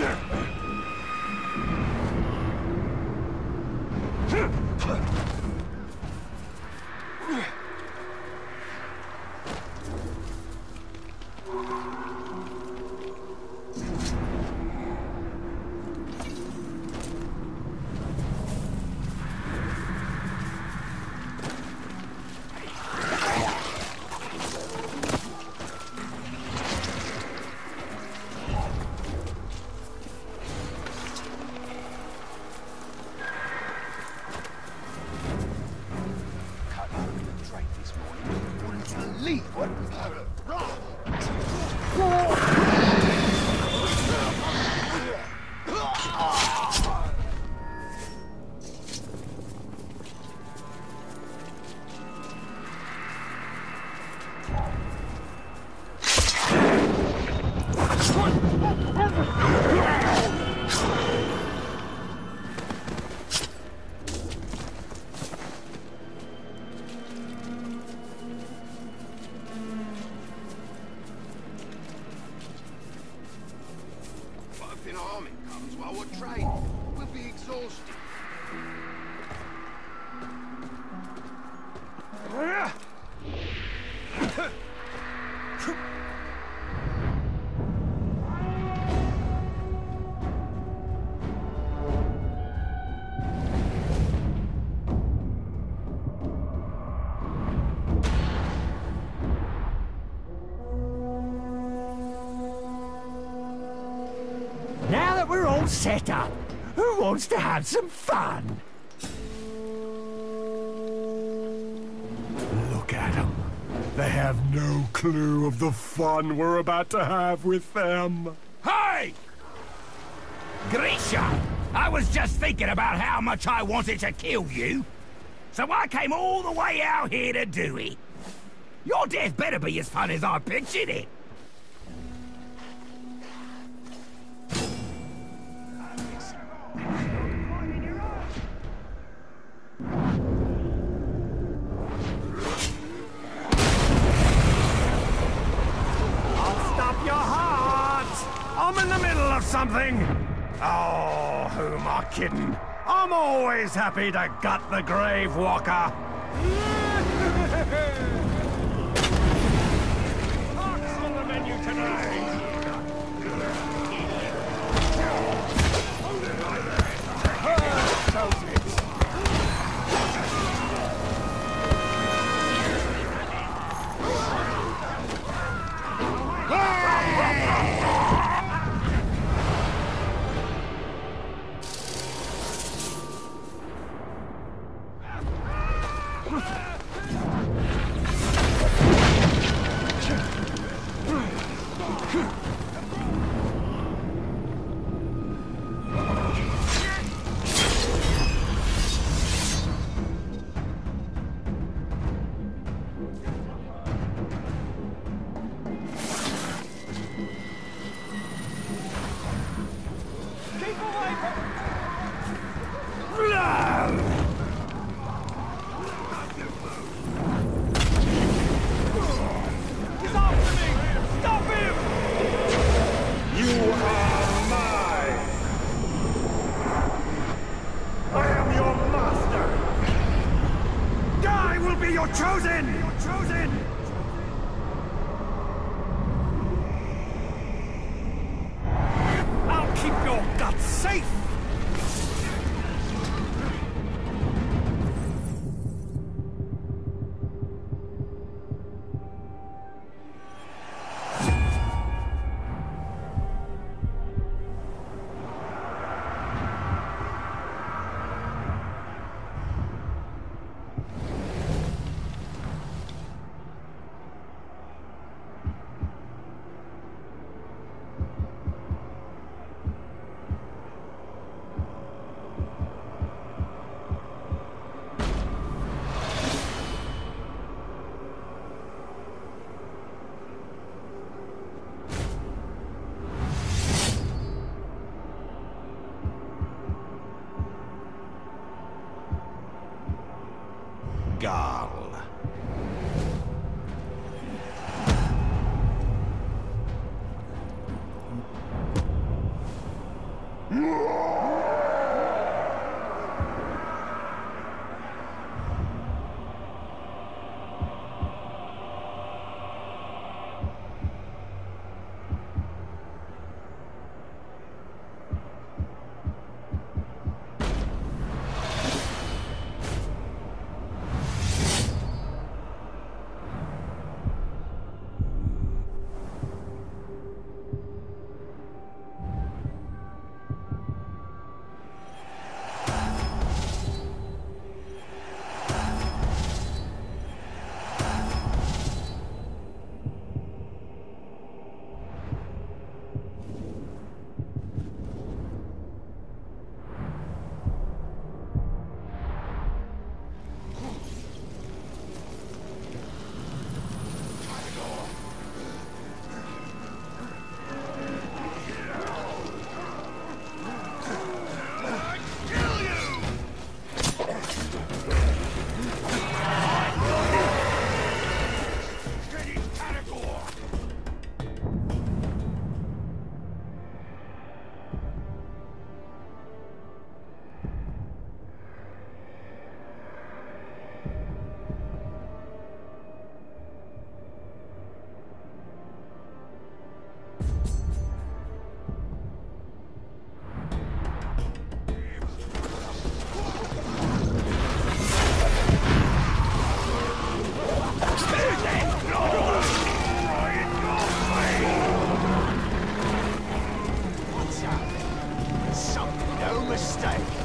Yeah. Set up, who wants to have some fun? Look at them. They have no clue of the fun we're about to have with them. Hey! Grisha! I was just thinking about how much I wanted to kill you. So I came all the way out here to do it. Your death better be as fun as I pictured it. Something! Oh, who am I kidding? I'm always happy to gut the grave walker! Be your chosen! Your chosen! Garl. stay.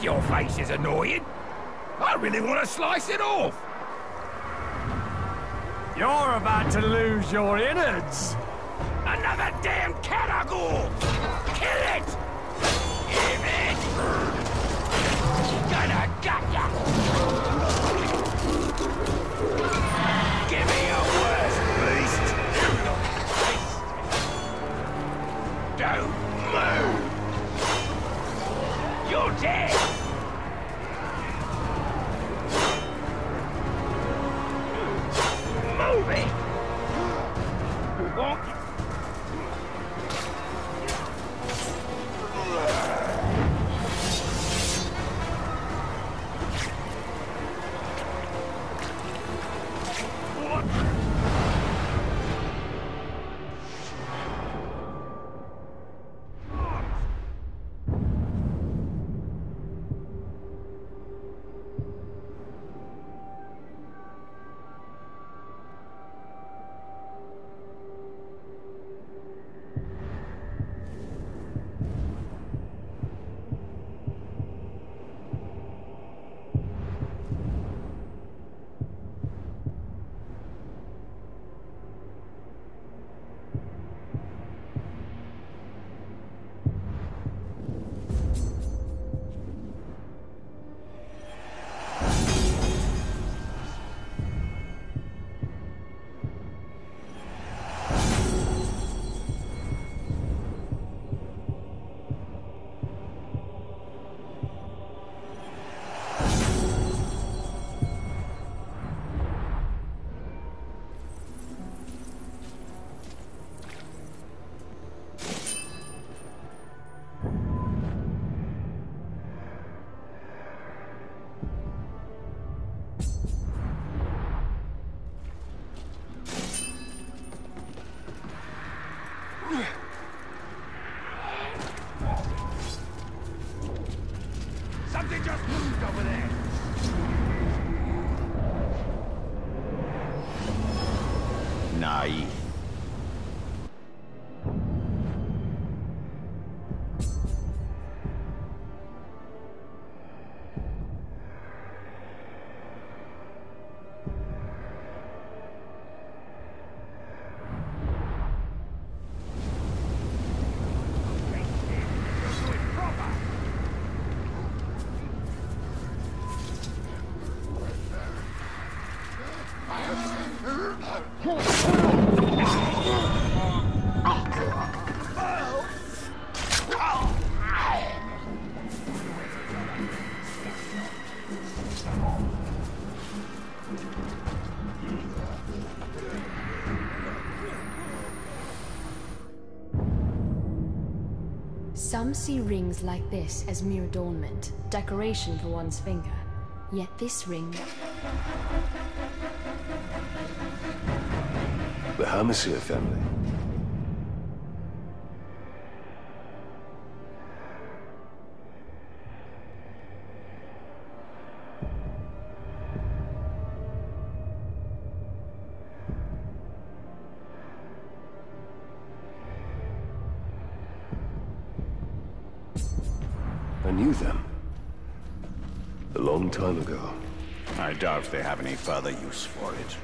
Your face is annoying. I really want to slice it off. You're about to lose your innards. Another damn Caragor! Kill it! Give it! Gonna gut ya! Some see rings like this as mere adornment, decoration for one's finger. Yet this ring The Hermesir family. Knew them. A long time ago. I doubt they have any further use for it.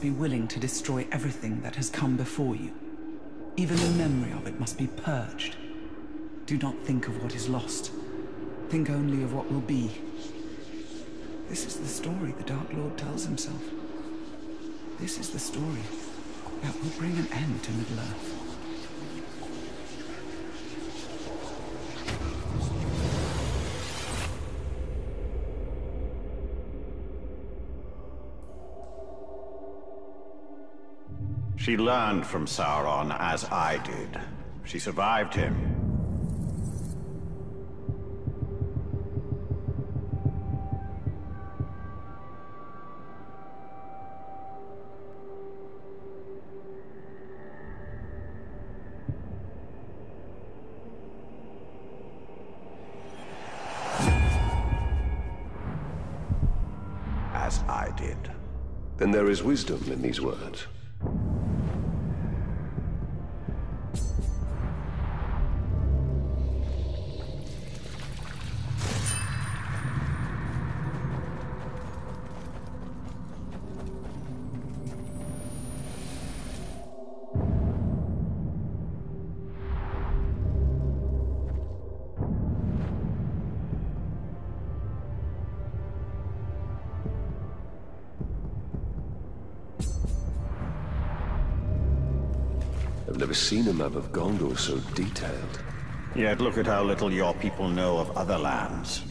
Must be willing to destroy everything that has come before you. Even the memory of it must be purged. Do not think of what is lost. Think only of what will be. This is the story the Dark Lord tells himself. This is the story that will bring an end to Middle-earth. She learned from Sauron as I did. She survived him. As I did. Then there is wisdom in these words. Never seen a map of Gondor so detailed. Yet look at how little your people know of other lands.